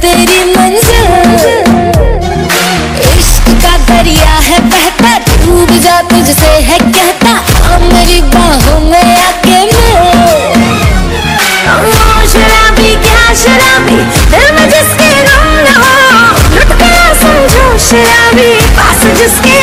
तेरी मंजिल। इश्क का दरिया है बहता, डूब जा तुझसे है कहता मेरी बाहों में आके मिल। शराबी क्या शराबी, दिल में जिसके ना हो समझो शराबी, पास जिसके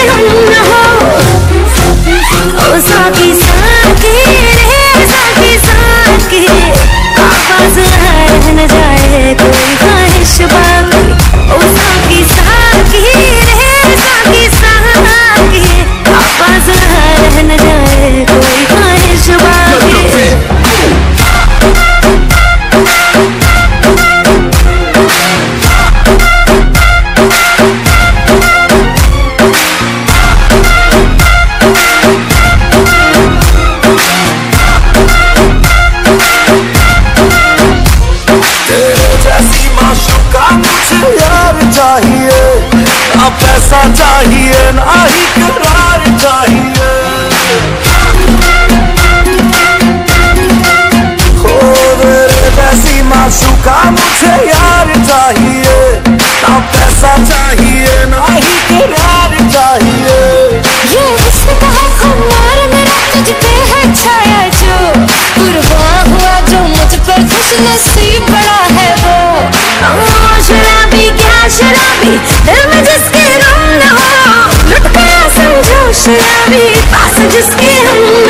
जैसी माशुका कुछ यार चाहिए। ना पैसा चाहिए ना ही करार चाहिए। shit. Happy bastard, just get him.